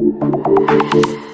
Música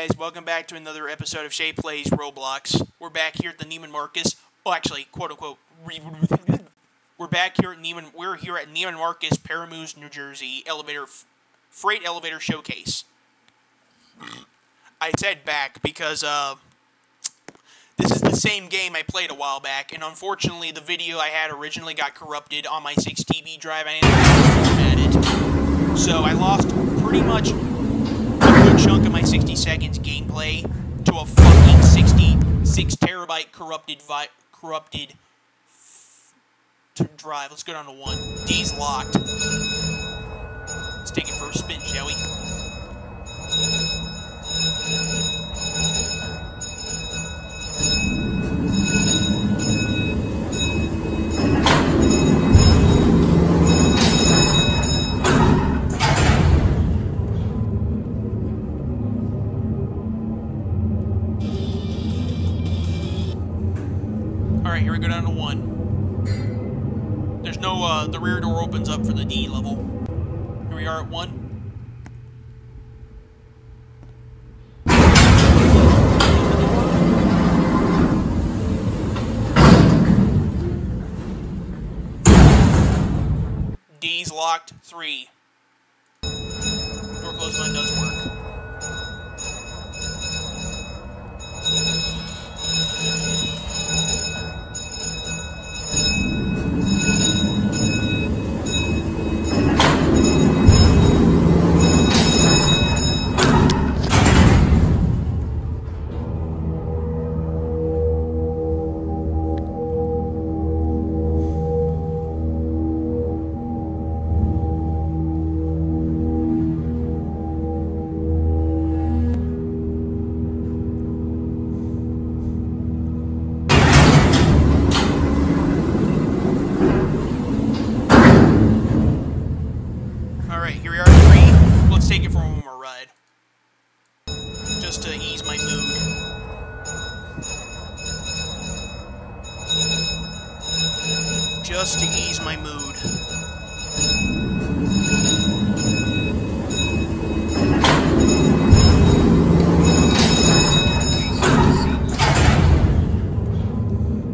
guys, welcome back to another episode of Shea Plays Roblox. We're back here at the Neiman Marcus. Oh, actually, quote unquote. We're back here at Neiman. We're here at Neiman Marcus, Paramus, New Jersey, elevator, freight elevator showcase. I said back because uh, this is the same game I played a while back, and unfortunately, the video I had originally got corrupted on my 6 TB drive. I ended up it, so I lost pretty much a good chunk of my 60 seconds gameplay to a fucking 66 terabyte corrupted vi- corrupted f- t- drive. Let's go down to one. D's locked. All right, here we go down to one. There's no, uh, the rear door opens up for the D level. Here we are at one. D's locked. Three. Take it for one more ride, just to ease my mood. Just to ease my mood.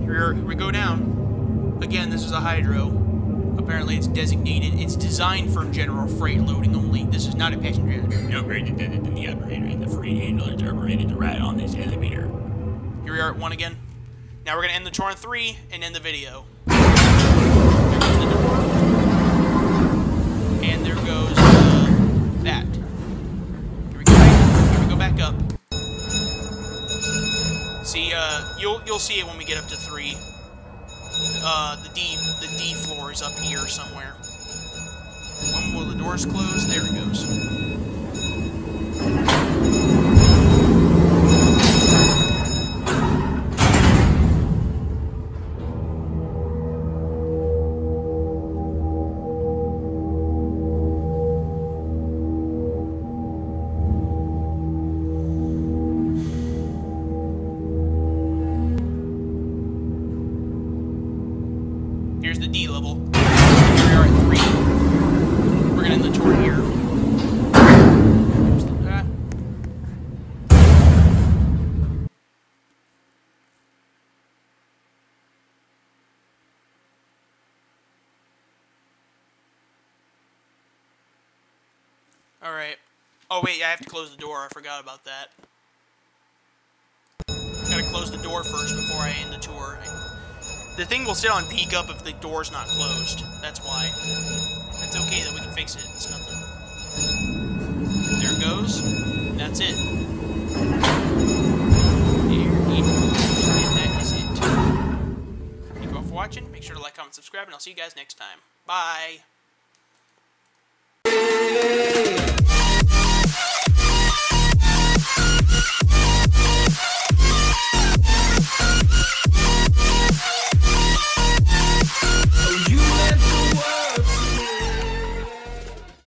Here, here we go down. Again, this is a hydro. Apparently, it's designated. It's designed for general freight loading only. This is not a passenger. No greater than than the operator and the freight handlers are permitted to ride on this elevator. Here we are at one again. Now we're gonna end the tour on three and end the video. There goes the door. And there goes uh, that. Here we go. Here we go back up. See, uh, you'll you'll see it when we get up to three. Uh, the D the D floor is up here somewhere. When will the doors close? There it goes. Here's the D level. We are at three. We're gonna end the tour here. There's the- ah. All right. Oh wait, I have to close the door. I forgot about that. Gotta close the door first before I end the tour. The thing will sit on peak up if the door's not closed. That's why. It's okay that we can fix it. It's nothing. There it goes. That's it. There it goes. And that is it. Thank you all for watching. Make sure to like, comment, subscribe, and I'll see you guys next time. Bye.